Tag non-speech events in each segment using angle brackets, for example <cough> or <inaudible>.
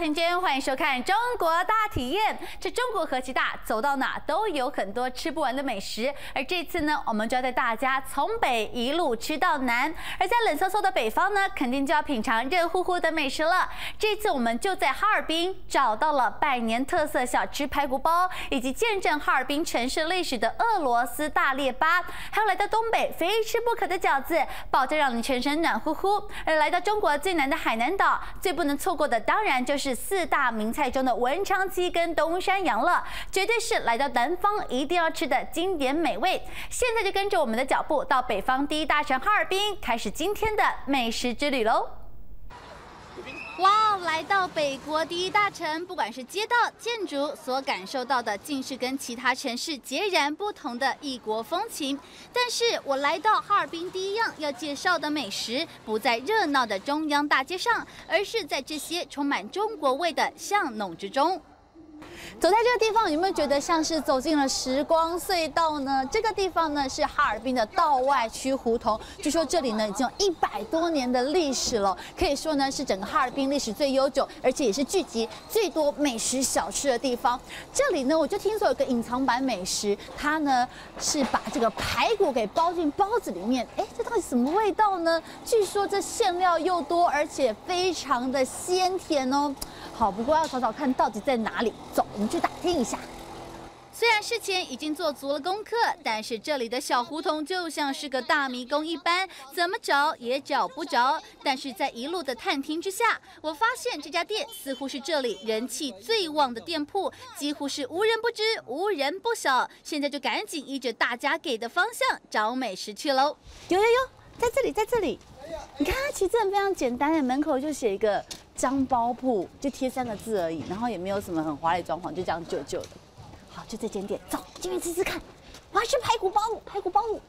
天真欢迎收看中国大体验》。这中国何其大，走到哪都有很多吃不完的美食。而这次呢，我们就要带大家从北一路吃到南。而在冷飕飕的北方呢，肯定就要品尝热乎乎的美食了。这次我们就在哈尔滨找到了百年特色小吃排骨包，以及见证哈尔滨城市历史的俄罗斯大列巴，还有来到东北非吃不可的饺子，保证让你全身暖乎乎。而来到中国最南的海南岛，最不能错过的当然就是四大名菜中的文昌鸡跟东山羊了，绝对是来到南方一定要吃的经典美味。现在就跟着我们的脚步到北方第一大城哈尔滨，开始今天的美食之旅喽！哇，来到北国第一大城，不管是街道、建筑，所感受到的竟是跟其他城市截然不同的异国风情。但是我来到哈尔滨，第一样要介绍的美食，不在热闹的中央大街上，而是在这些充满中国味的巷弄之中。走在这个地方，有没有觉得像是走进了时光隧道呢？这个地方呢是哈尔滨的道外区胡同，据说这里呢已经有一百多年的历史了，可以说呢是整个哈尔滨历史最悠久，而且也是聚集最多美食小吃的地方。这里呢，我就听说有个隐藏版美食，它呢是把这个排骨给包进包子里面。哎，这到底什么味道呢？据说这馅料又多，而且非常的鲜甜哦。好，不过要找找看到底在哪里。走，我们去打听一下。虽然事前已经做足了功课，但是这里的小胡同就像是个大迷宫一般，怎么找也找不着。但是在一路的探听之下，我发现这家店似乎是这里人气最旺的店铺，几乎是无人不知、无人不晓。现在就赶紧依着大家给的方向找美食去喽！有有有，在这里，在这里。你看，它其实非常简单，门口就写一个。张包铺就贴三个字而已，然后也没有什么很华丽装潢，就这样旧旧的。好，就这间店，走进去吃吃看。我要吃排骨包，排骨包。哇，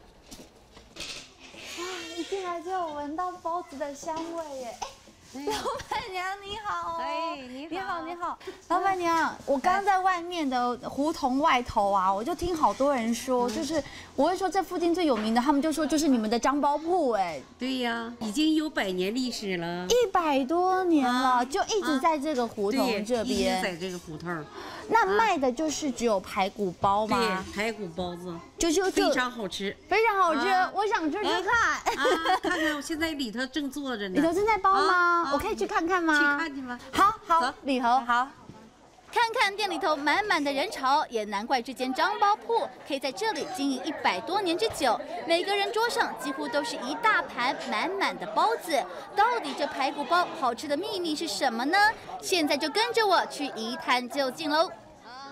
一进来就有闻到包子的香味耶！哎。老板娘你好，哎，你好，你好，老板娘，我刚在外面的胡同外头啊，我就听好多人说，就是我会说这附近最有名的，他们就说就是你们的张包铺，哎，对呀，已经有百年历史了，一百多年了，就一直在这个胡同这边，在这个胡同。那卖的就是只有排骨包吗？对，排骨包子，就就非常好吃，非常好吃。我想吃吃看，看看我现在里头正坐着呢。里头正在包吗？我可以去看看吗？去看你们。好好，里头好。看看店里头满满的人潮，也难怪这间张包铺可以在这里经营一百多年之久。每个人桌上几乎都是一大盘满满的包子。到底这排骨包好吃的秘密是什么呢？现在就跟着我去一探究竟喽。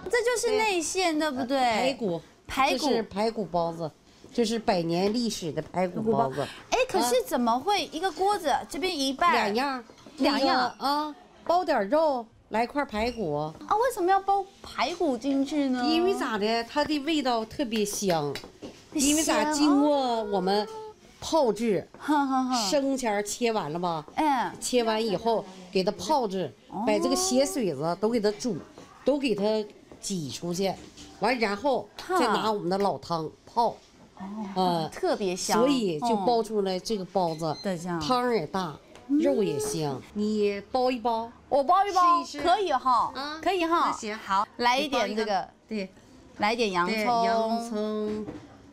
这就是内馅，对不对？排骨，排骨是排骨包子，这是百年历史的排骨包子。哎，可是怎么会一个锅子这边一半两样？两样啊，包点肉。来块排骨啊！为什么要包排骨进去呢？因为咋的？它的味道特别香。因为咋？经过我们泡制，生前切完了吧？嗯。切完以后给它泡制，把这个血水子都给它煮，都给它挤出去，完然后再拿我们的老汤泡。哦。特别香。所以就包出来这个包子，汤也大。肉也香，你包一包，我包一包，可以哈，啊，可以哈，行，好，来一点这个，对，来一点洋葱，洋葱，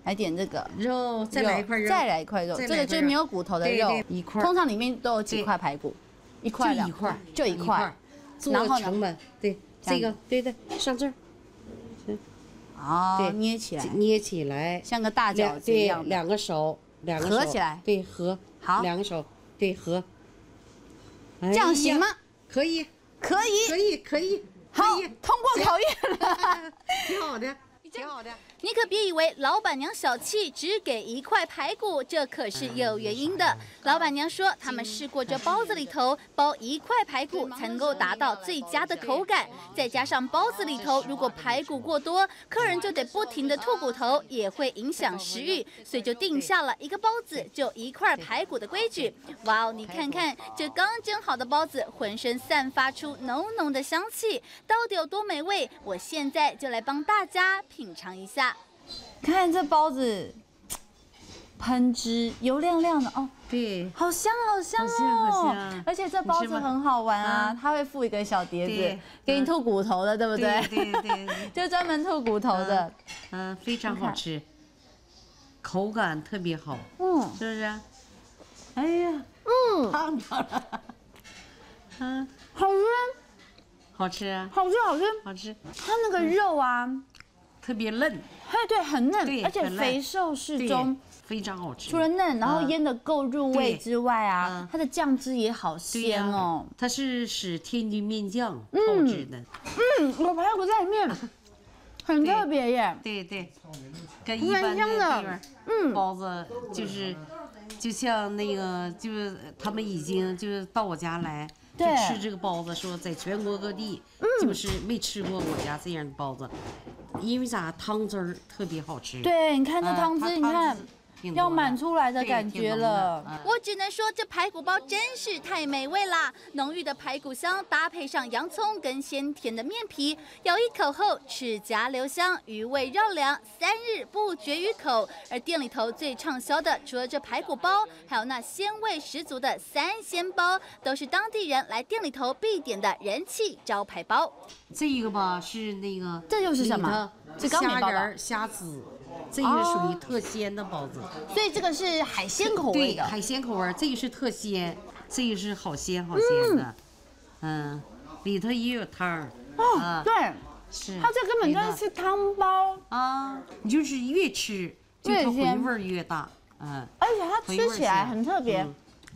来点这个肉，再来一块肉，再来一块肉，这个就是没有骨头的肉，一块，通常里面都有几块排骨，一块两块，就一块，然后成本，对，这个，对对，上这儿，行，哦，捏起来，捏起来，像个大饺子一样，两个手，两个手。合起来，对，合，好，两个手，对，合。这样行吗？可以，可以，可以，可以，好，通过考验了，<laughs> 挺好的，挺好的。你可别以为老板娘小气，只给一块排骨，这可是有原因的。老板娘说，他们试过这包子里头包一块排骨才能够达到最佳的口感，再加上包子里头如果排骨过多，客人就得不停的吐骨头，也会影响食欲，所以就定下了一个包子就一块排骨的规矩。哇哦，你看看这刚蒸好的包子，浑身散发出浓浓的香气，到底有多美味？我现在就来帮大家品尝一下。看这包子，喷汁，油亮亮的哦。对，好香好香哦！而且这包子很好玩啊，它会附一个小碟子，给你吐骨头的，对不对？对对，<laughs> 就专门吐骨头的。嗯，非常好吃，口感特别好。嗯，是不是？哎呀，嗯，烫着了。嗯，好吃，好吃啊，好吃好吃好吃。它那个肉啊，特别嫩，哎对，很嫩，而且肥瘦适中。非常好吃，除了嫩，然后腌的够入味之外啊，它的酱汁也好鲜哦。它是使天津面酱泡制的。嗯，有排骨在里面，很特别耶。对对，跟一般的嗯。包子就是，就像那个就是他们已经就是到我家来就吃这个包子，说在全国各地就是没吃过我家这样的包子，因为啥汤汁儿特别好吃。对，你看这汤汁，你看。要满出来的感觉了，我只能说这排骨包真是太美味啦！浓郁的排骨香搭配上洋葱跟鲜甜的面皮，咬一口后齿颊留香，余味绕梁，三日不绝于口。而店里头最畅销的，除了这排骨包，还有那鲜味十足的三鲜包，都是当地人来店里头必点的人气招牌包。这一个吧是那个，这又是什么？这虾仁虾子。这个属于特鲜的包子，所以这个是海鲜口味的。海鲜口味，这个是特鲜，这个是好鲜好鲜的。嗯，里头也有汤儿。哦，对，是。它这根本就是汤包啊！你就是越吃，就它回味越大。嗯，而且它吃起来很特别，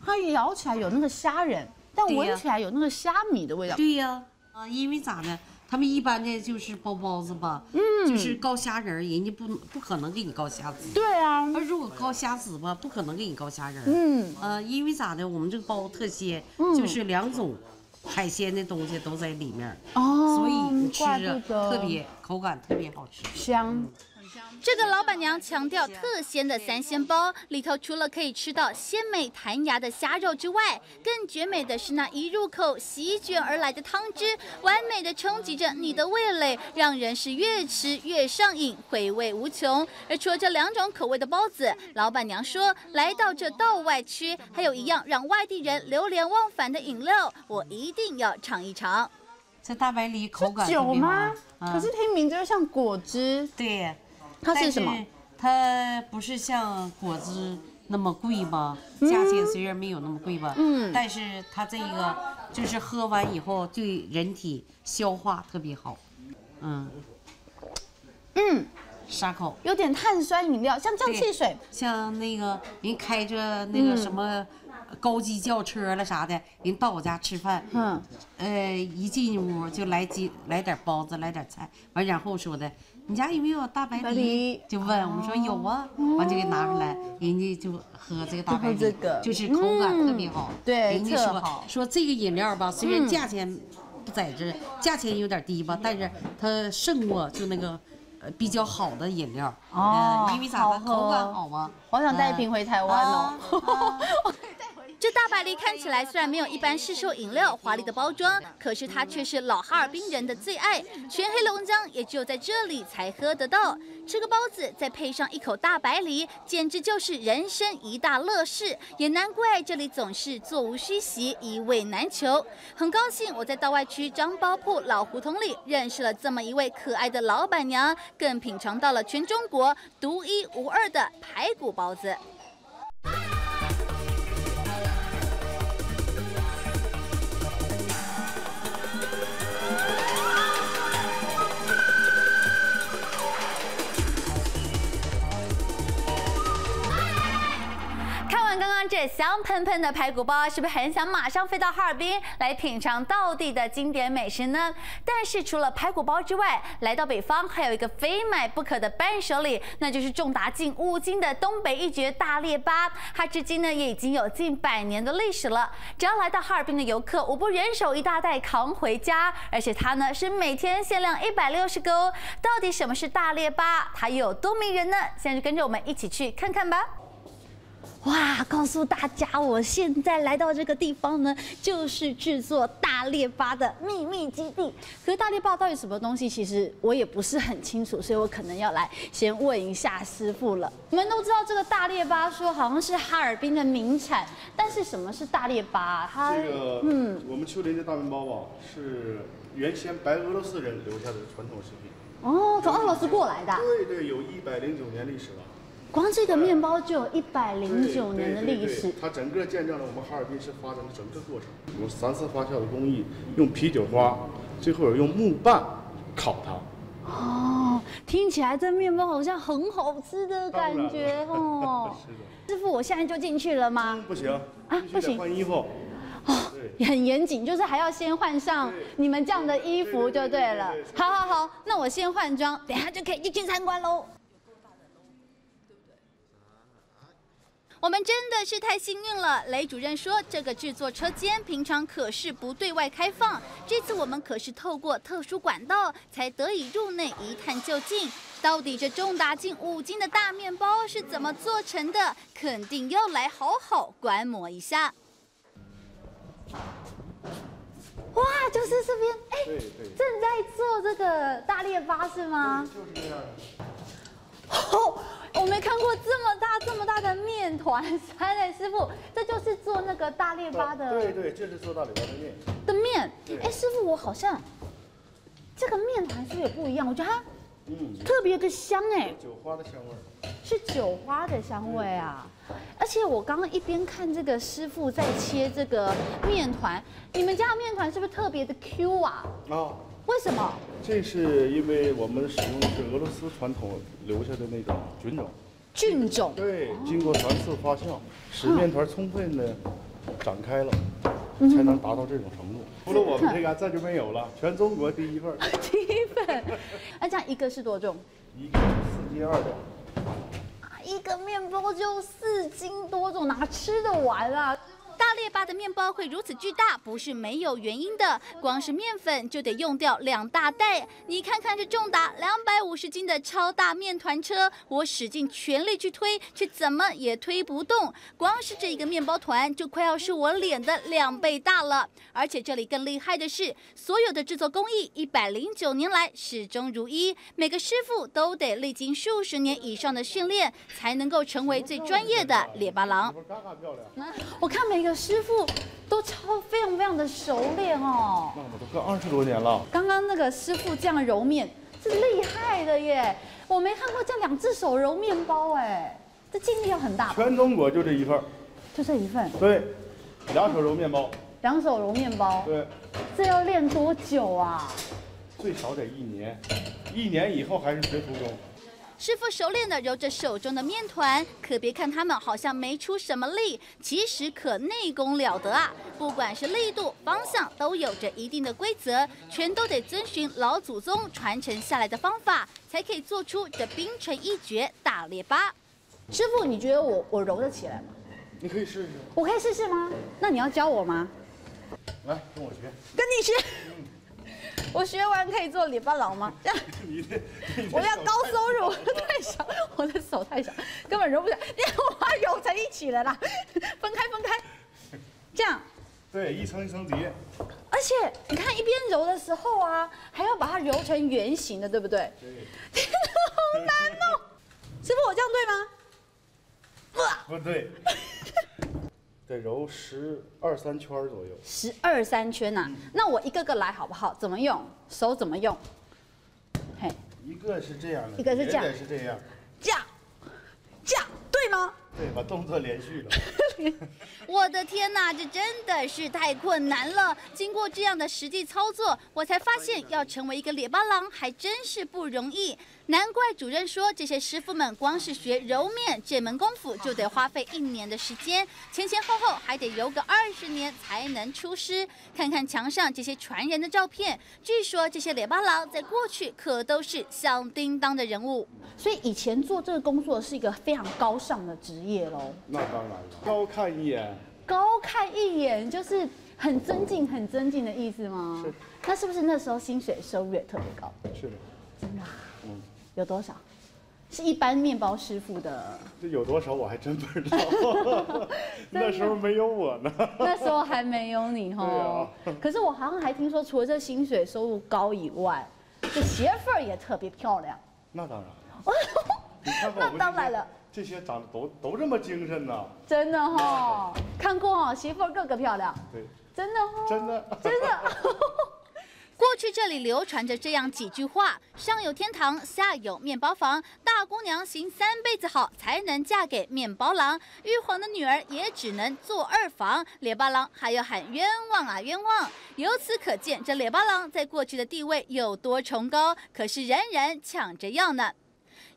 它咬起来有那个虾仁，但闻起来有那个虾米的味道。对呀，啊，因为咋的？他们一般的就是包包子吧，嗯，就是高虾仁，人家不不可能给你高虾子。对啊，那如果高虾子吧，不可能给你高虾仁。嗯，呃，因为咋的，我们这个包特鲜，就是两种海鲜的东西都在里面，哦，所以吃着特别口感特别好吃，香。这个老板娘强调特鲜的三鲜包里头，除了可以吃到鲜美弹牙的虾肉之外，更绝美的是那一入口席卷而来的汤汁，完美的冲击着你的味蕾，让人是越吃越上瘾，回味无穷。而除了这两种口味的包子，老板娘说，来到这道外区，还有一样让外地人流连忘返的饮料，我一定要尝一尝。这大白梨口感酒吗？可是听名字就像果汁。对。它是什么？它不是像果汁那么贵吧？价钱虽然没有那么贵吧，嗯，但是它这个就是喝完以后对人体消化特别好，嗯，嗯，沙口，有点碳酸饮料，像像汽水，像那个人开着那个什么高级轿车了啥的，人到我家吃饭，嗯，呃，一进屋就来几来点包子，来点菜，完然后说的。你家有没有大白梨？就问我们说有啊，完就给拿出来，人家就喝这个大白梨，就是口感特别好。对，人家说说这个饮料吧，虽然价钱不在这，价钱有点低吧，但是它胜过就那个呃比较好的饮料。哦，因为咋的，口感好吗？我想带一瓶回台湾哦。<laughs> <laughs> 这大白梨看起来虽然没有一般市售饮料华丽的包装，可是它却是老哈尔滨人的最爱。全黑龙江也只有在这里才喝得到。吃个包子，再配上一口大白梨，简直就是人生一大乐事。也难怪这里总是座无虚席，一味难求。很高兴我在道外区张包铺老胡同里认识了这么一位可爱的老板娘，更品尝到了全中国独一无二的排骨包子。这香喷喷的排骨包，是不是很想马上飞到哈尔滨来品尝道地的经典美食呢？但是除了排骨包之外，来到北方还有一个非买不可的伴手礼，那就是重达近五斤的东北一绝大列巴。它至今呢也已经有近百年的历史了。只要来到哈尔滨的游客，无不人手一大袋扛回家。而且它呢是每天限量一百六十个哦。到底什么是大列巴？它有多迷人呢？现在就跟着我们一起去看看吧。哇！告诉大家，我现在来到这个地方呢，就是制作大列巴的秘密基地。可是大列巴到底什么东西，其实我也不是很清楚，所以我可能要来先问一下师傅了。你们都知道这个大列巴说好像是哈尔滨的名产，但是什么是大列巴？它这个嗯，我们秋林的大面包吧，是原先白俄罗斯人留下的传统食品。哦，从俄罗斯过来的。对对，有一百零九年历史了。光这个面包就有一百零九年的历史。它整个见证了我们哈尔滨市发展的整个过程，有三次发酵的工艺，用啤酒花，最后用木棒烤它。哦，听起来这面包好像很好吃的感觉哦。<laughs> 是的。师傅，我现在就进去了吗？不行啊，不行，换衣服。哦，很严谨，就是还要先换上你们这样的衣服就对了。好好好，那我先换装，等下就可以进去参观喽。我们真的是太幸运了，雷主任说这个制作车间平常可是不对外开放，这次我们可是透过特殊管道才得以入内一探究竟。到底这重达近五斤的大面包是怎么做成的？肯定要来好好观摩一下。哇，就是这边，哎，正在做这个大列巴是吗？就是这样。哦，我没看过这么大这么大的面团，<laughs> 三磊师傅，这就是做那个大列巴的。对对，就是做大列巴的面。的面，哎，师傅，我好像这个面团是不是也不一样？我觉得它嗯特别的香哎，酒花的香味是酒花的香味啊。而且我刚刚一边看这个师傅在切这个面团，你们家的面团是不是特别的 Q 啊？哦。为什么？这是因为我们使用的是俄罗斯传统留下的那种菌种。菌种。对，经过三次发酵，使面团充分的展开了，才能达到这种程度。除了我们这个，这就没有了，全中国第一份。<laughs> 第一份。那这样一个是多重？一个四斤二两。一个面包就四斤多重，哪吃得完啊？大列巴的面包会如此巨大，不是没有原因的。光是面粉就得用掉两大袋。你看看这重达两百五十斤的超大面团车，我使尽全力去推，却怎么也推不动。光是这一个面包团就快要是我脸的两倍大了。而且这里更厉害的是，所有的制作工艺一百零九年来始终如一，每个师傅都得历经数十年以上的训练，才能够成为最专业的列巴郎。我看每个。师傅都超非常非常的熟练哦，那我都干二十多年了。刚刚那个师傅这样揉面是厉害的耶，我没看过这样两只手揉面包哎，这劲力要很大。全中国就这一份，就这一份。对，两手揉面包。两手揉面包。对。这要练多久啊？最少得一年，一年以后还是学徒工。师傅熟练地揉着手中的面团，可别看他们好像没出什么力，其实可内功了得啊！不管是力度、方向，都有着一定的规则，全都得遵循老祖宗传承下来的方法，才可以做出这冰城一绝大列巴。师傅，你觉得我我揉得起来吗？你可以试试。我可以试试吗？那你要教我吗？来，跟我学。跟你学。我学完可以做礼拜郎吗？这样，我要高收入，太小，我的手太小，根本揉不起来。你我揉成一起了啦，<laughs> 分开分开，这样。对，一层一层叠。而且你看，一边揉的时候啊，还要把它揉成圆形的，对不对？对。<laughs> 好难哦，师傅，我这样对吗？不对。<laughs> 得揉十二三圈左右，十二三圈呐，那我一个个来好不好？怎么用？手怎么用？嘿，一个是这样的，一个是这样，是这样，这样，这样，对吗？对，把动作连续了。<laughs> 我的天哪，这真的是太困难了！经过这样的实际操作，我才发现要成为一个列巴郎还真是不容易。难怪主任说，这些师傅们光是学揉面这门功夫就得花费一年的时间，前前后后还得揉个二十年才能出师。看看墙上这些传人的照片，据说这些列巴佬在过去可都是响叮当的人物，所以以前做这个工作是一个非常高尚的职业喽。那当然了，高看一眼，高看一眼就是很尊敬、很尊敬的意思吗？是。那是不是那时候薪水收入也特别高？是的。真的。啊嗯。有多少？是一般面包师傅的。这有多少我还真不知道，<laughs> 那时候没有我呢。<laughs> 那时候还没有你哈。可是我好像还听说，除了这薪水收入高以外，这媳妇儿也特别漂亮。那当然。<laughs> 那当然了。这些长得都都这么精神呢。真的哈，看过哦，媳妇儿个个漂亮。对。真的哦。真的。真的。过去这里流传着这样几句话：上有天堂，下有面包房。大姑娘行三辈子好，才能嫁给面包郎。玉皇的女儿也只能做二房。列巴郎还要喊冤枉啊冤枉！由此可见，这列巴郎在过去的地位有多崇高，可是人人抢着要呢。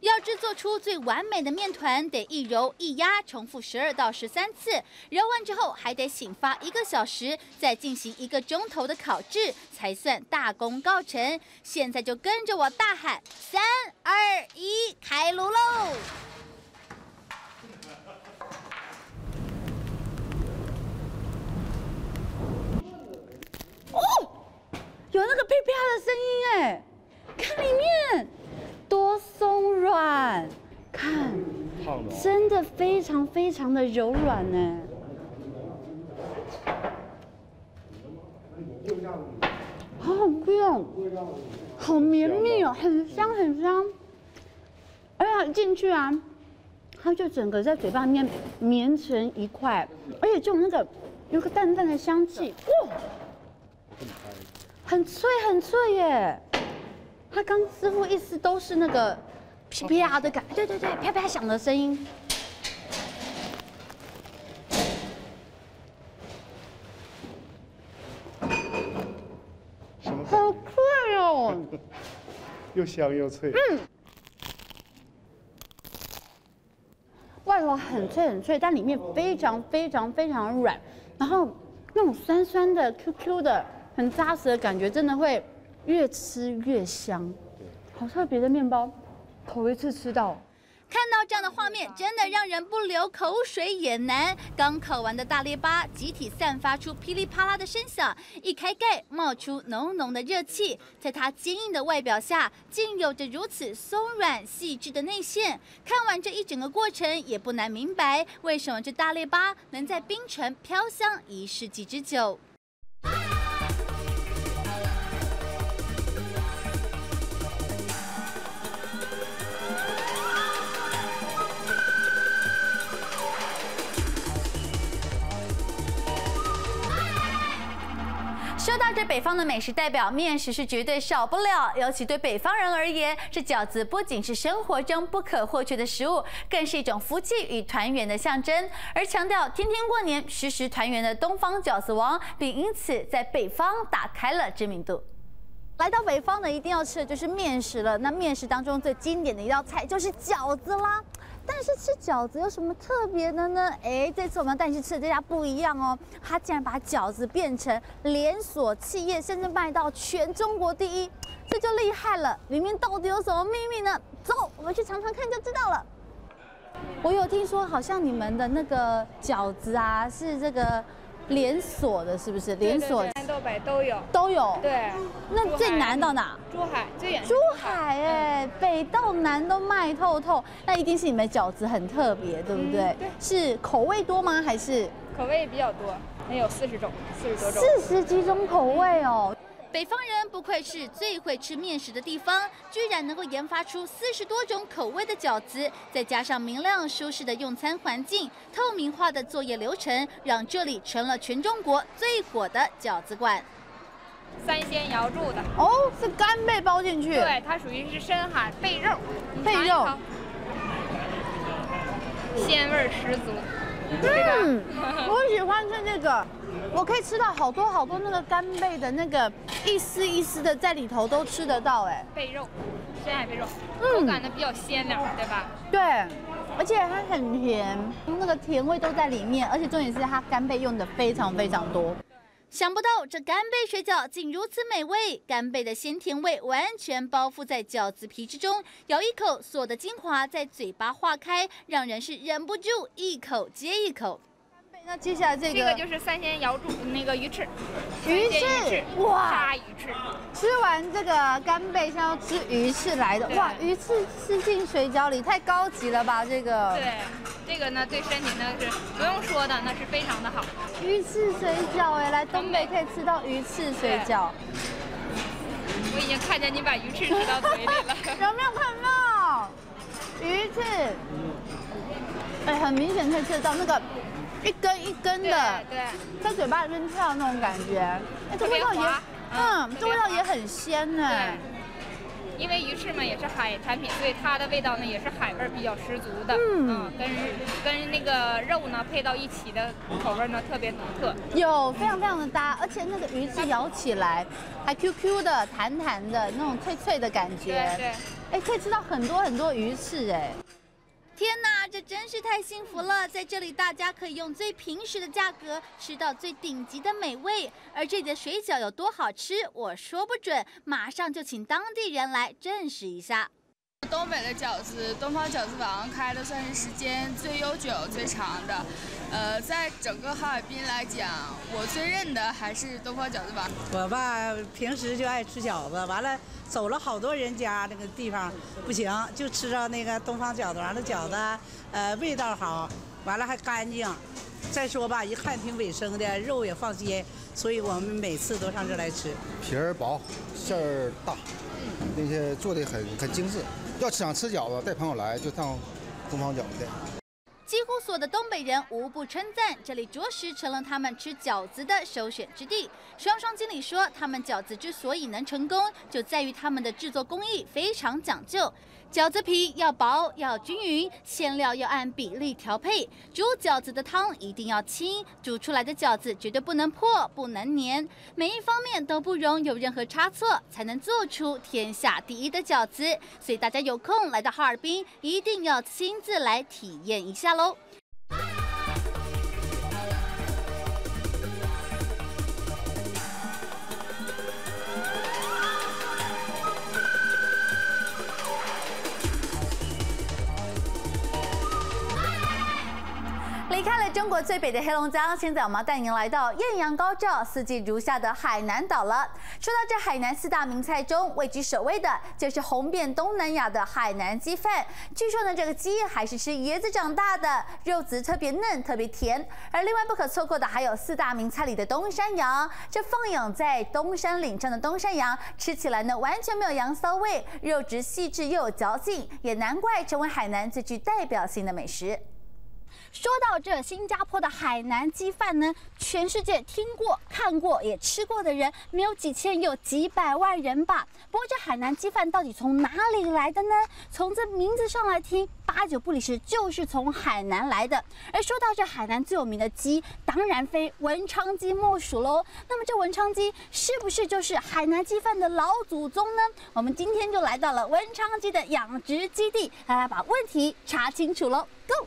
要制作出最完美的面团，得一揉一压，重复十二到十三次。揉完之后，还得醒发一个小时，再进行一个钟头的烤制，才算大功告成。现在就跟着我大喊：三二一，开炉喽！哦，有那个噼啪的声音哎，看里真的非常非常的柔软呢。好好用，好绵密哦，很香很香。哎呀，进去啊，它就整个在嘴巴里面绵成一块，而且就那个有个淡淡的香气，哇，很脆很脆耶。他刚师傅意思都是那个噼啪的感，对对对，啪啪响的声音，好脆哦，<laughs> 又香又脆。嗯，外头很脆很脆，但里面非常非常非常软，然后那种酸酸的 Q Q 的很扎实的感觉，真的会。越吃越香，好特别的面包，头一次吃到。看到这样的画面，真的让人不流口水也难。刚烤完的大列巴集体散发出噼里啪啦的声响，一开盖冒出浓浓的热气，在它坚硬的外表下，竟有着如此松软细致的内馅。看完这一整个过程，也不难明白为什么这大列巴能在冰城飘香一世纪之久。北方的美食代表，面食是绝对少不了。尤其对北方人而言，这饺子不仅是生活中不可或缺的食物，更是一种福气与团圆的象征。而强调天天过年、时时团圆的东方饺子王，并因此在北方打开了知名度。来到北方呢，一定要吃的就是面食了。那面食当中最经典的一道菜就是饺子啦。但是吃饺子有什么特别的呢？哎，这次我们要带你去吃的这家不一样哦，他竟然把饺子变成连锁企业，甚至卖到全中国第一，这就厉害了。里面到底有什么秘密呢？走，我们去尝尝看就知道了。我有听说，好像你们的那个饺子啊，是这个。连锁的，是不是？连锁南豆北都有，都有。对，那最南到哪？珠海最远。珠海哎，北到南都卖透透，那一定是你们饺子很特别，对不对？对。是口味多吗？还是？口味比较多，能有四十种，四十多种。四十几种口味哦。北方人不愧是最会吃面食的地方，居然能够研发出四十多种口味的饺子，再加上明亮舒适的用餐环境、透明化的作业流程，让这里成了全中国最火的饺子馆。三鲜瑶柱的哦，是干贝包进去，对，它属于是深海贝肉，贝肉，鲜味十足。嗯，我喜欢吃这个。我可以吃到好多好多那个干贝的那个一丝一丝的在里头都吃得到哎，贝肉，深海贝肉，口感呢比较鲜亮，对吧？对，而且它很甜，那个甜味都在里面，而且重点是它干贝用的非常非常多。想不到这干贝水饺竟如此美味，干贝的鲜甜味完全包覆在饺子皮之中，咬一口，所有的精华在嘴巴化开，让人是忍不住一口接一口。那接下来这个这个就是三鲜瑶柱那个鱼翅，鱼翅哇，炸鱼翅。吃完这个干贝，现在要吃鱼翅来的，哇，鱼翅吃进水饺里太高级了吧？这个对，这个呢对身体呢是不用说的，那是非常的好。鱼翅水饺哎，来东北可以吃到鱼翅水饺。我已经看见你把鱼翅吃到嘴里了，<laughs> 有没有看到？鱼翅，哎，很明显可以吃得到那个。一根一根的，对，在嘴巴里面跳那种感觉，哎，这味道也，嗯，这味道也很鲜呢。因为鱼翅嘛也是海产品，所以它的味道呢也是海味比较十足的。嗯，跟跟那个肉呢配到一起的口味呢特别独特，有非常非常的搭，而且那个鱼翅咬起来还 Q Q 的、弹弹的那种脆脆的感觉。对对，哎，可以吃到很多很多鱼翅哎。天哪，这真是太幸福了！在这里，大家可以用最平时的价格吃到最顶级的美味。而这里的水饺有多好吃，我说不准，马上就请当地人来证实一下。东北的饺子，东方饺子王开的算是时间最悠久、最长的。呃，在整个哈尔滨来讲，我最认的还是东方饺子王。我吧，平时就爱吃饺子，完了。走了好多人家那个地方，不行，就吃着那个东方饺子王的饺子，呃，味道好，完了还干净。再说吧，一看挺卫生的，肉也放心，所以我们每次都上这来吃。皮儿薄，馅儿大，那些做的很很精致。要想吃饺子，带朋友来就上东方饺子店。几乎所有的东北人无不称赞，这里着实成了他们吃饺子的首选之地。双双经理说，他们饺子之所以能成功，就在于他们的制作工艺非常讲究。饺子皮要薄要均匀，馅料要按比例调配，煮饺子的汤一定要清，煮出来的饺子绝对不能破不能粘，每一方面都不容有任何差错，才能做出天下第一的饺子。所以大家有空来到哈尔滨，一定要亲自来体验一下喽。中国最北的黑龙江，现在我们要带您来到艳阳高照、四季如夏的海南岛了。说到这海南四大名菜中，位居首位的就是红遍东南亚的海南鸡饭。据说呢，这个鸡还是吃椰子长大的，肉质特别嫩、特别甜。而另外不可错过的还有四大名菜里的东山羊。这放养在东山岭上的东山羊，吃起来呢完全没有羊骚味，肉质细致又有嚼劲，也难怪成为海南最具代表性的美食。说到这新加坡的海南鸡饭呢，全世界听过、看过、也吃过的人没有几千，有几百万人吧。不过这海南鸡饭到底从哪里来的呢？从这名字上来听，八九不离十，就是从海南来的。而说到这海南最有名的鸡，当然非文昌鸡莫属喽。那么这文昌鸡是不是就是海南鸡饭的老祖宗呢？我们今天就来到了文昌鸡的养殖基地，来把问题查清楚喽。Go！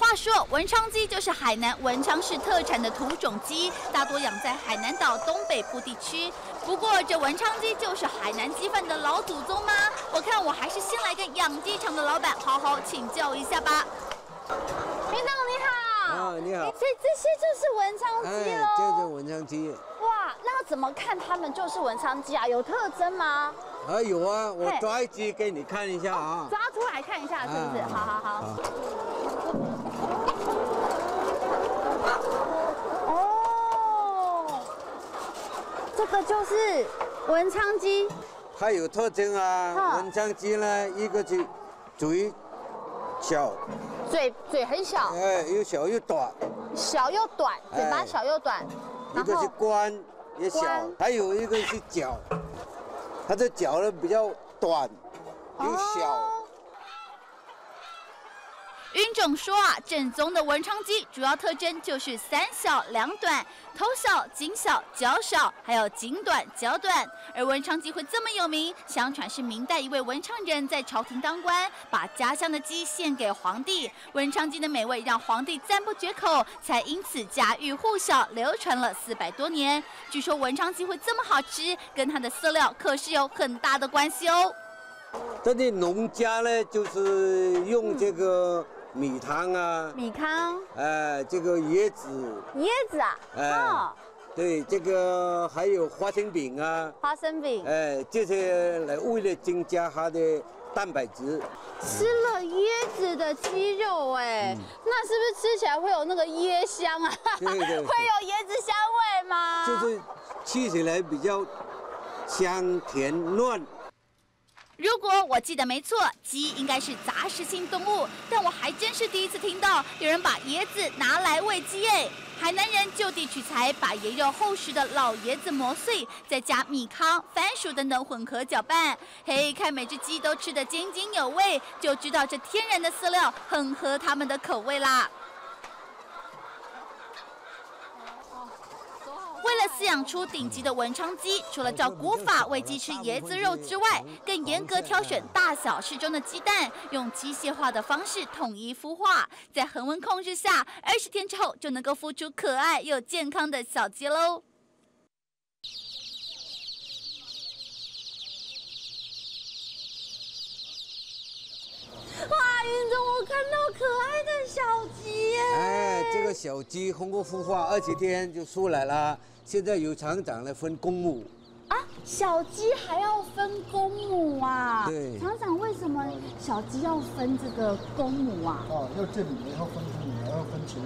话说，文昌鸡就是海南文昌市特产的土种鸡，大多养在海南岛东北部地区。不过，这文昌鸡就是海南鸡饭的老祖宗吗？我看我还是先来跟养鸡场的老板好好请教一下吧。领导你好，啊你好，所以这些就是文昌鸡喽？这就是文昌鸡。哇，那怎么看它们就是文昌鸡啊？有特征吗？啊有啊，我抓一只给你看一下啊。抓出来看一下是不是？好好好。哦，这个就是文昌鸡，它有特征啊。文昌鸡呢，一个是嘴小，嘴嘴很小，哎，又小又短，小又短，嘴巴小又短。一个是冠也小，还有一个是脚，它的脚呢比较短又小。云总说啊，正宗的文昌鸡主要特征就是三小两短，头小、颈小、脚小，还有颈短、脚短。而文昌鸡会这么有名，相传是明代一位文昌人在朝廷当官，把家乡的鸡献给皇帝。文昌鸡的美味让皇帝赞不绝口，才因此家喻户晓，流传了四百多年。据说文昌鸡会这么好吃，跟它的饲料可是有很大的关系哦。这里农家呢，就是用这个。米汤啊，米糠，呃，这个椰子，椰子啊，哦，对，这个还有花生饼啊，花生饼，哎，这些来为了增加它的蛋白质。吃了椰子的鸡肉，哎，那是不是吃起来会有那个椰香啊？对对，<laughs> 会有椰子香味吗？就是吃起来比较香甜嫩。如果我记得没错，鸡应该是杂食性动物，但我还真是第一次听到有人把椰子拿来喂鸡诶！海南人就地取材，把椰肉厚实的老椰子磨碎，再加米糠、番薯等等混合搅拌。嘿，看每只鸡都吃得津津有味，就知道这天然的饲料很合他们的口味啦。了饲养出顶级的文昌鸡，除了照古法喂鸡吃椰子肉之外，更严格挑选大小适中的鸡蛋，用机械化的方式统一孵化，在恒温控制下，二十天之后就能够孵出可爱又健康的小鸡喽。哇，云总，我看到可爱的小鸡耶！哎，这个小鸡通过孵化二十天就出来了。现在有厂长来分公母啊，小鸡还要分公母啊？对，厂长为什么小鸡要分这个公母啊？哦，要证明要分公母，要分群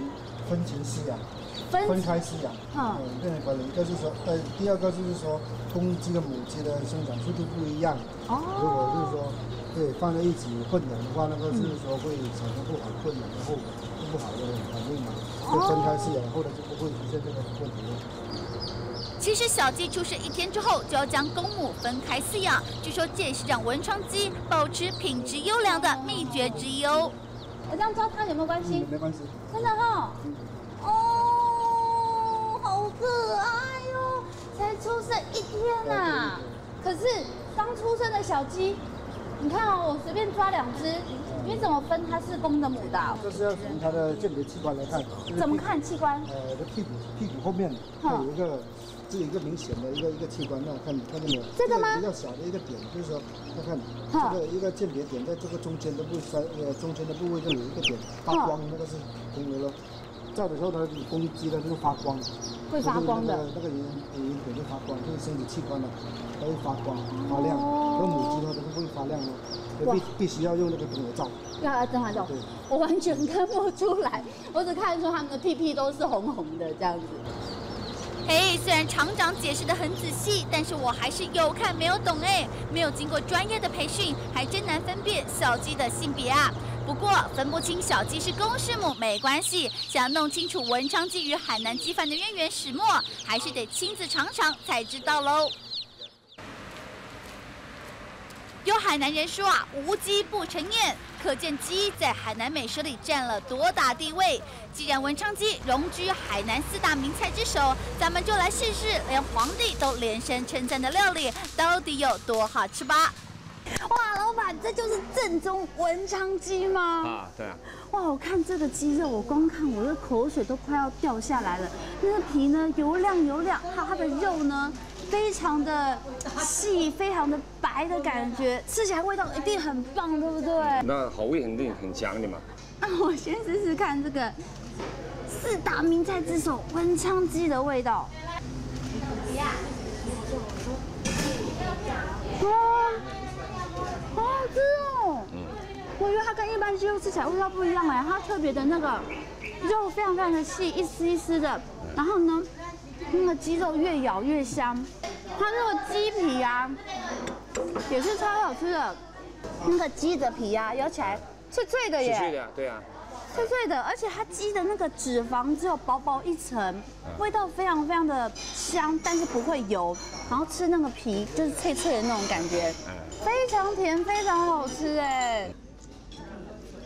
分群饲养，分开饲养。嗯，这两个一个是说，呃，第二个就是说，公鸡和母鸡的生长速度不一样。哦。如果就是说，对放在一起混养的话，那个就是说会产生不好混养的后果，不好的反应嘛。就分开饲养，后来就不会出现这个问题了。其实小鸡出生一天之后就要将公母分开饲养，据说这也是让文昌鸡保持品质优良的秘诀之一哦。我这样抓它有没有关系？没关系。真的哈？哦，好可爱哟！才出生一天呐，可是刚出生的小鸡，你看哦，我随便抓两只，你怎么分它是公的母的？这是要从它的鉴别器官来看。怎么看器官？呃，屁股屁股后面有一个。是一个明显的一个一个器官，那看看见没有？这个吗？比较小的一个点，就是说，看看这个一个鉴别点，在这个中间的部分，呃，中间的部位就有一个点发光，那个是停留了。照的时候，它公鸡它就发光，会发光的。那个眼眼点就发光，就是身体器官的，它会发光发亮。那母鸡它都不会发亮的，必必须要用那个灯来照。要要灯来照？我完全看不出来，我只看出它们的屁屁都是红红的这样子。嘿，虽然厂长解释的很仔细，但是我还是有看没有懂哎，没有经过专业的培训，还真难分辨小鸡的性别啊。不过分不清小鸡是公是母没关系，想要弄清楚文昌鸡与海南鸡饭的渊源始末，还是得亲自尝尝才知道喽。有海南人说啊，无鸡不成宴，可见鸡在海南美食里占了多大地位。既然文昌鸡荣居海南四大名菜之首，咱们就来试试连皇帝都连声称赞的料理到底有多好吃吧。哇，老板，这就是正宗文昌鸡吗？啊，对啊。哇，我看这个鸡肉，我光看我的口水都快要掉下来了。那个皮呢，油亮油亮，还有它的肉呢。非常的细，非常的白的感觉，<laughs> 吃起来味道一定很棒，对不对？那好味肯定很强的嘛。那我先试试看这个四大名菜之首文昌鸡的味道。哇，好好吃哦！嗯，我觉得它跟一般鸡肉吃起来味道不一样哎，它特别的那个肉非常非常的细，一丝一丝的，然后呢？那个鸡肉越咬越香，它那个鸡皮啊，也是超好吃的。那个鸡的皮啊，咬起来脆脆的耶，脆的，对啊，脆脆的，而且它鸡的那个脂肪只有薄薄一层，味道非常非常的香，但是不会油，然后吃那个皮就是脆脆的那种感觉，非常甜，非常好吃哎。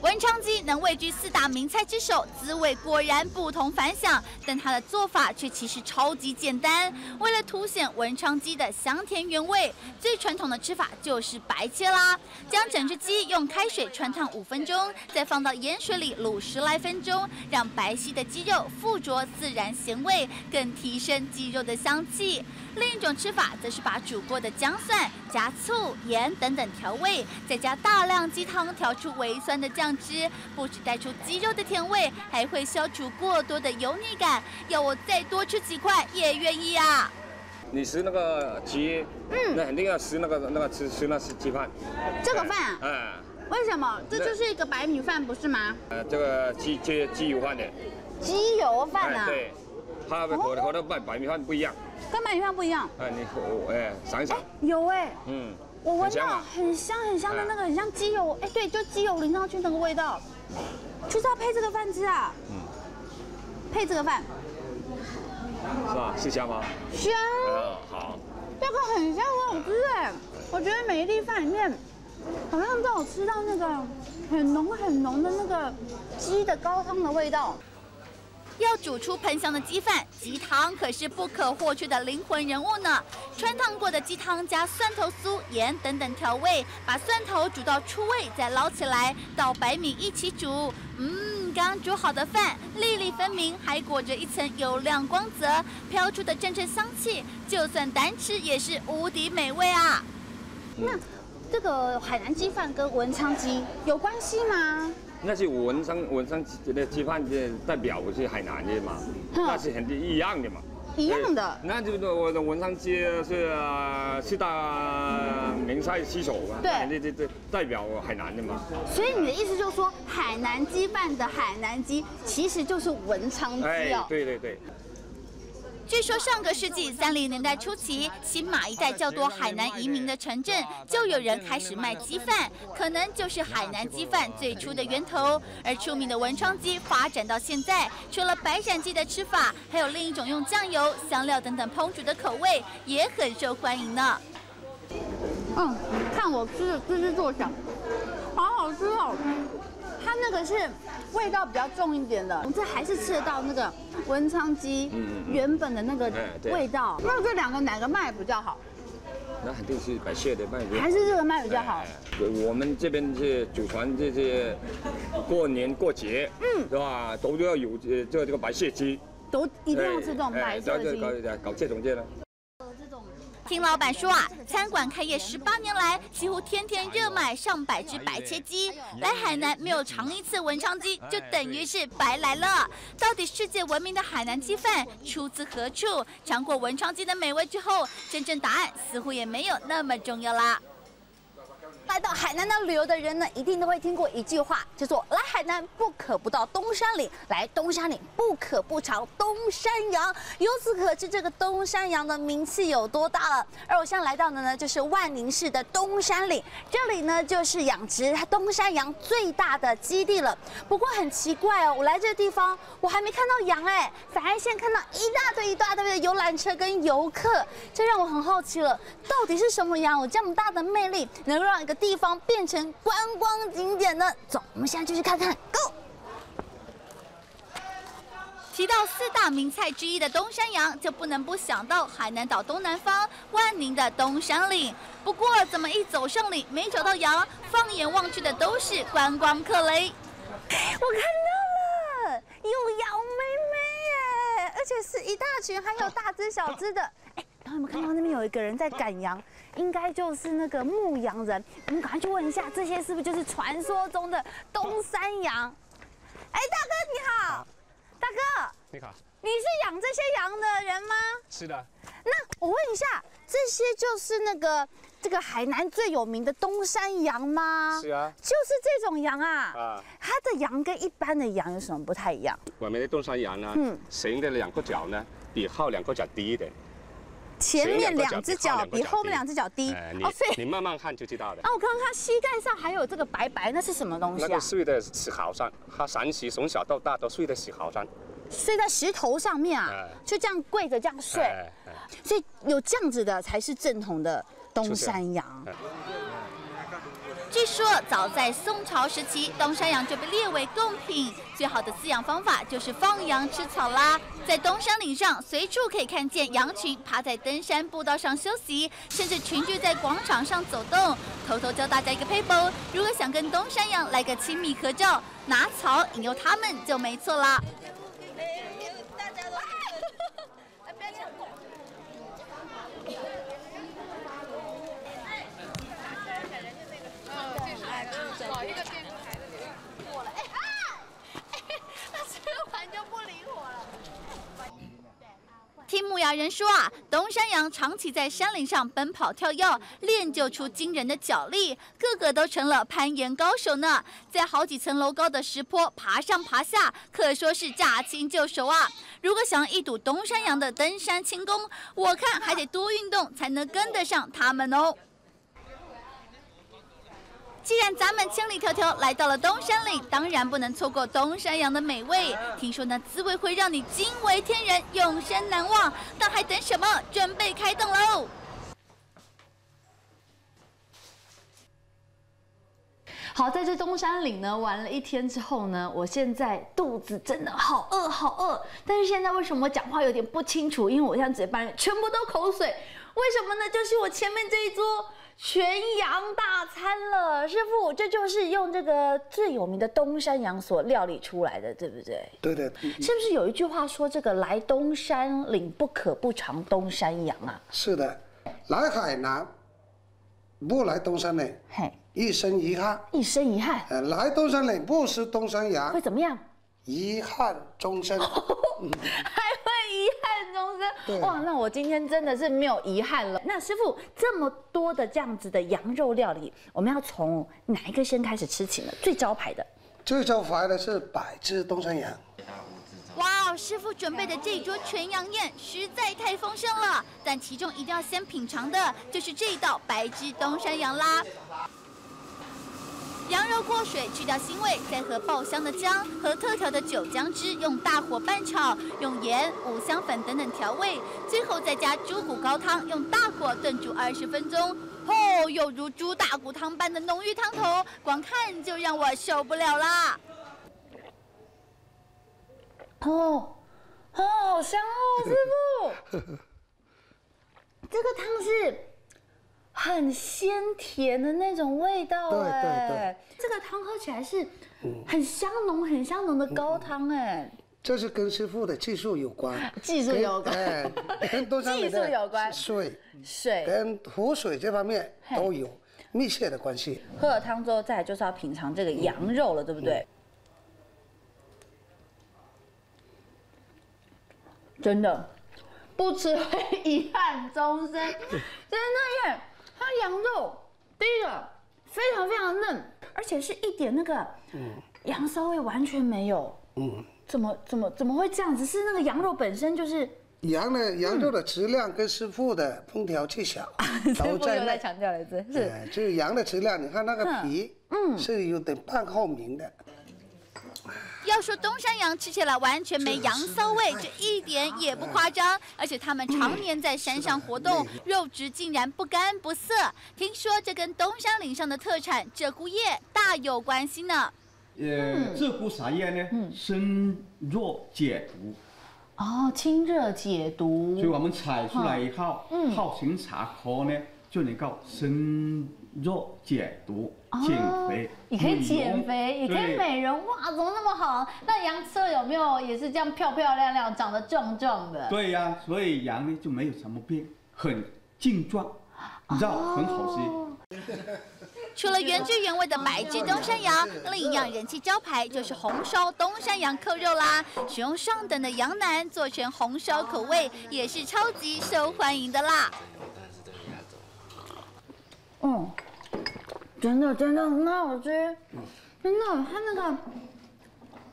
文昌鸡能位居四大名菜之首，滋味果然不同凡响。但它的做法却其实超级简单。为了凸显文昌鸡的香甜原味，最传统的吃法就是白切啦。将整只鸡用开水穿烫五分钟，再放到盐水里卤十来分钟，让白皙的鸡肉附着自然咸味，更提升鸡肉的香气。另一种吃法则是把煮过的姜蒜加醋、盐等等调味，再加大量鸡汤调出微酸的酱。酱汁，不止带出鸡肉的甜味，还会消除过多的油腻感。要我再多吃几块也愿意啊！你吃那个鸡，嗯，那肯定要吃那个那个吃吃那是鸡饭。这个饭？嗯。为什么？这就是一个白米饭，不是吗？呃，这个鸡鸡鸡油饭的。鸡油饭啊？对。它和和那白白米饭不一样。跟白米饭不一样。哎，你我哎尝一尝。有哎。嗯。我闻到很香很香的那个，很像鸡油，哎，对，就鸡油淋上去那个味道，就是要配这个饭吃啊。嗯。配这个饭。是吧？是香吗？香。嗯，好。这个很香，很好吃哎。我觉得每一粒饭里面，好像都有吃到那个很浓很浓的那个鸡的高汤的味道。要煮出喷香的鸡饭，鸡汤可是不可或缺的灵魂人物呢。穿烫过的鸡汤加蒜头酥、盐等等调味，把蒜头煮到出味，再捞起来，倒白米一起煮。嗯，刚煮好的饭粒粒分明，还裹着一层油亮光泽，飘出的阵阵香气，就算单吃也是无敌美味啊。那这个海南鸡饭跟文昌鸡有关系吗？那是文昌文昌的鸡饭的代表是海南的嘛，那是肯定一样的嘛，一样的。那就我的文昌鸡是四大名菜之首嘛，对，这这这，代表海南的嘛。所以你的意思就是说，海南鸡饭的海南鸡其实就是文昌鸡哦。对对对。据说上个世纪三零年代初期，新马一带较多海南移民的城镇，就有人开始卖鸡饭，可能就是海南鸡饭最初的源头。而出名的文昌鸡发展到现在，除了白斩鸡的吃法，还有另一种用酱油、香料等等烹煮的口味，也很受欢迎呢。嗯，看我吃的滋滋作响，好好吃哦。它那个是味道比较重一点的，我们这还是吃得到那个文昌鸡原本的那个味道。那这两个哪个卖比较好？那肯定是白蟹的卖还是这个卖比较好？我们这边是祖传这些过年过节，嗯，是吧？都要有这这个白蟹鸡，都一定要吃这种白蟹鸡，搞搞这种这的。听老板说啊，餐馆开业十八年来，几乎天天热卖上百只白切鸡。来海南没有尝一次文昌鸡，就等于是白来了。到底世界闻名的海南鸡饭出自何处？尝过文昌鸡的美味之后，真正答案似乎也没有那么重要啦。来到海南岛旅游的人呢，一定都会听过一句话，叫做“来海南不可不到东山岭，来东山岭不可不尝东山羊”。由此可知，这个东山羊的名气有多大了。而我现在来到的呢，就是万宁市的东山岭，这里呢就是养殖东山羊最大的基地了。不过很奇怪哦，我来这个地方，我还没看到羊哎，反而现在看到一大堆一大堆的游览车跟游客，这让我很好奇了，到底是什么羊有这么大的魅力，能够让一个地方变成观光景点呢？走，我们现在就去看看。Go。提到四大名菜之一的东山羊，就不能不想到海南岛东南方万宁的东山岭。不过，怎么一走上岭没找到羊？放眼望去的都是观光客嘞。我看到了，有羊妹妹耶，而且是一大群，还有大只小只的。哎，然后有没有看到那边有一个人在赶羊？应该就是那个牧羊人，我们赶快去问一下，这些是不是就是传说中的东山羊？哎，大哥你好，大哥，你好，你是养这些羊的人吗？是的。那我问一下，这些就是那个这个海南最有名的东山羊吗？是啊，就是这种羊啊。啊。它的羊跟一般的羊有什么不太一样？我们的东山羊呢，嗯，前的两个脚呢比后两个脚低一点。前面两只脚比后面两只脚低，哦，所以你慢慢看就知道了。啊，我刚刚看膝盖上还有这个白白，那是什么东西啊？那个睡的石头上，他陕西从小到大都睡在石头上。睡在石头上面啊？就这样跪着这样睡，所以有这样子的才是正统的东山羊。据说，早在宋朝时期，东山羊就被列为贡品。最好的饲养方法就是放羊吃草啦。在东山岭上，随处可以看见羊群趴在登山步道上休息，甚至群聚在广场上走动。偷偷教大家一个 paper：如果想跟东山羊来个亲密合照，拿草引诱它们就没错啦。听牧羊人说啊，东山羊长期在山林上奔跑跳跃，练就出惊人的脚力，个个都成了攀岩高手呢。在好几层楼高的石坡爬上爬下，可说是驾轻就熟啊。如果想要一睹东山羊的登山轻功，我看还得多运动才能跟得上他们哦。既然咱们千里迢迢来到了东山岭，当然不能错过东山羊的美味。听说那滋味会让你惊为天人，永生难忘。那还等什么？准备开动喽！好，在这东山岭呢玩了一天之后呢，我现在肚子真的好饿好饿。但是现在为什么我讲话有点不清楚？因为我现在嘴巴里全部都口水。为什么呢？就是我前面这一桌。全羊大餐了，师傅，这就是用这个最有名的东山羊所料理出来的，对不对？对对。是不是有一句话说这个来东山岭不可不尝东山羊啊？是的，来海南不来东山岭，嘿，一生遗憾。一生遗憾。呃，来东山岭不吃东山羊会怎么样？遗憾终生。<laughs> 遗憾终生哇！那我今天真的是没有遗憾了。那师傅这么多的这样子的羊肉料理，我们要从哪一个先开始吃起呢？最招牌的，最招牌的是百只东山羊。哇哦，师傅准备的这一桌全羊宴实在太丰盛了，但其中一定要先品尝的就是这一道白汁东山羊啦。羊肉过水去掉腥味，再和爆香的姜和特调的酒姜汁用大火拌炒，用盐、五香粉等等调味，最后再加猪骨高汤，用大火炖煮二十分钟。哦，有如猪大骨汤般的浓郁汤头，光看就让我受不了啦！哦，好香哦，师傅，<laughs> 这个汤是。很鲜甜的那种味道哎，这个汤喝起来是很香浓、很香浓的高汤哎。这是跟师傅的技术有关，技术有关，跟多山 <laughs> 技术有关，水。水。跟湖水这方面都有密切的关系。喝了汤之后，再就是要品尝这个羊肉了，对不对？真的，不吃会遗憾终生，<laughs> 真的耶。它羊肉第一个非常非常嫩，而且是一点那个羊骚味完全没有。嗯，怎么怎么怎么会这样子？是那个羊肉本身就是羊的羊肉的质量跟师傅的烹调技巧 <laughs> 都在在强调一次，是就是羊的质量。你看那个皮，嗯，是有点半透明的。要说东山羊吃起来完全没羊骚味，这一点也不夸张。而且它们常年在山上活动，肉质竟然不干不涩。听说这跟东山岭上的特产鹧鸪叶大有关系呢。呃，鹧鸪啥叶呢？生热解毒。哦，清热解毒。所以我们采出来以后，泡成茶喝呢，就能够生。肉解毒、减肥，你可以减肥，也可以美容，哇，怎么那么好？那羊吃了有没有也是这样漂漂亮亮、长得壮壮的？对呀，所以羊呢就没有什么病，很健壮，你知道，很好吃。除了原汁原味的白汁东山羊，另一样人气招牌就是红烧东山羊扣肉啦。使用上等的羊腩做成红烧口味，也是超级受欢迎的啦。嗯。真的真的很好吃，真的，它那个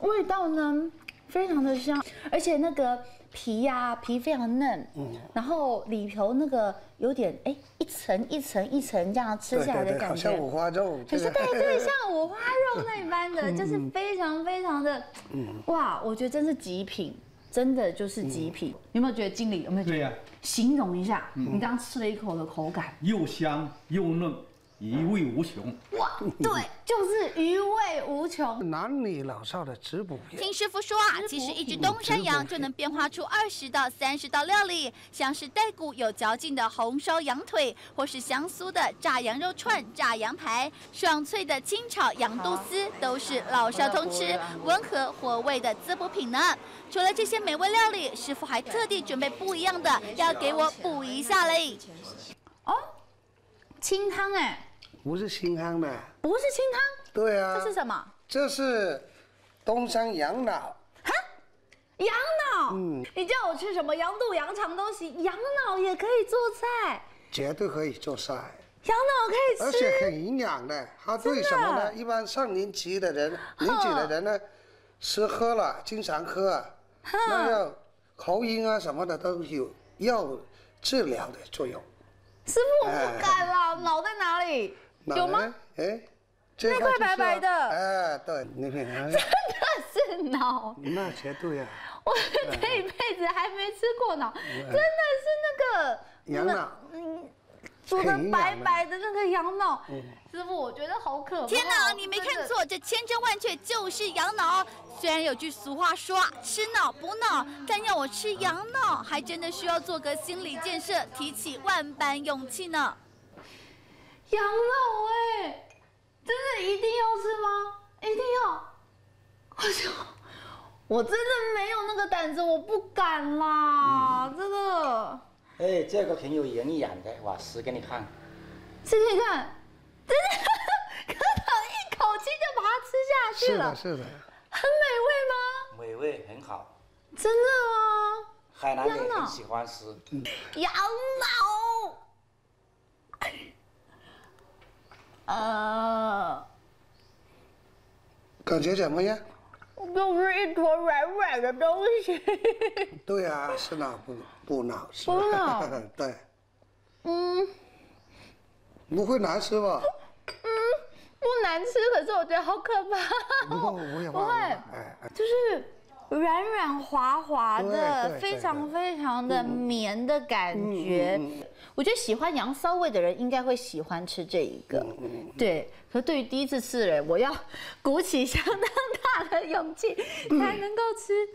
味道呢非常的香，而且那个皮呀皮非常嫩，嗯，然后里头那个有点哎一层一层一层这样吃下来的感觉，好像五花肉，可是对对，像五花肉那般的，<laughs> 就是非常非常的，嗯，哇，我觉得真是极品，真的就是极品。有没有觉得经理有没有？对呀，形容一下你刚吃了一口的口感，又香又嫩。余味无穷哇！对，就是余味无穷。男女老少的滋补听师傅说啊，其实一只东山羊就能变化出二十到三十道料理，像是带骨有嚼劲的红烧羊腿，或是香酥的炸羊肉串、炸羊排，爽脆的清炒羊肚丝，都是老少通吃、温和火味的滋补品呢。除了这些美味料理，师傅还特地准备不一样的，要给我补一下嘞。哦，清汤哎。不是清汤的，不是清汤，对啊，这是什么？这是东山羊脑。哈，羊脑，嗯，你叫我吃什么？羊肚、羊肠都行，羊脑也可以做菜，绝对可以做菜。羊脑可以吃，而且很营养的。它对什么呢？一般上年纪的人、年纪的人呢，吃喝了，经常喝，那要口音啊什么的都有药治疗的作用。师傅，我不敢了，脑在哪里？有吗？哎，那块白白的。哎，对，那片 <laughs> 真的是脑。那绝对啊。我这一辈子还没吃过脑，真的是那个羊脑。嗯煮的白白的那个羊脑，师傅，我觉得好可怕。天哪，你没看错，这千真万确就是羊脑。虽然有句俗话说吃脑补脑，但要我吃羊脑，还真的需要做个心理建设，提起万般勇气呢。羊肉哎，真的一定要吃吗？一定要？<laughs> 我就我真的没有那个胆子，我不敢啦，这个。哎，这个很有营养的，我吃给你看。吃给你看，真的，<laughs> 可糖一口气就把它吃下去了。是的，是的。很美味吗？美味很好。真的吗？海南人很喜欢吃。羊脑。呃。感觉怎么样？就是一坨软软的东西。<laughs> 对啊，是脑不不脑是吧？不脑。<laughs> 对。嗯。不会难吃吧？嗯，不难吃，可是我觉得好可怕。不会，不 <laughs> 会。不会。就是软软滑滑的，非常非常的绵的感觉。我觉得喜欢羊骚味的人应该会喜欢吃这一个。对。可对于第一次吃的人，我要鼓起相当大的勇气才能够吃。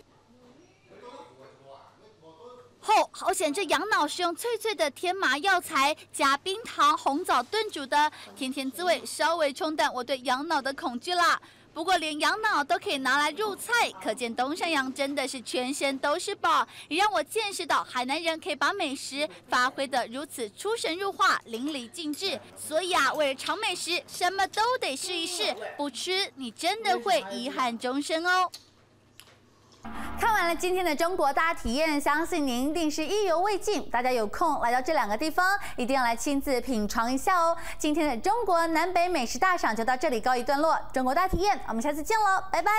哦，好险！这羊脑是用脆脆的天麻药材加冰糖、红枣炖煮的，甜甜滋味，稍微冲淡我对羊脑的恐惧啦。不过连羊脑都可以拿来入菜，可见东山羊真的是全身都是宝，也让我见识到海南人可以把美食发挥得如此出神入化、淋漓尽致。所以啊，为了尝美食，什么都得试一试，不吃你真的会遗憾终生哦。看完了今天的中国大体验，相信您一定是意犹未尽。大家有空来到这两个地方，一定要来亲自品尝一下哦。今天的中国南北美食大赏就到这里告一段落。中国大体验，我们下次见喽，拜拜。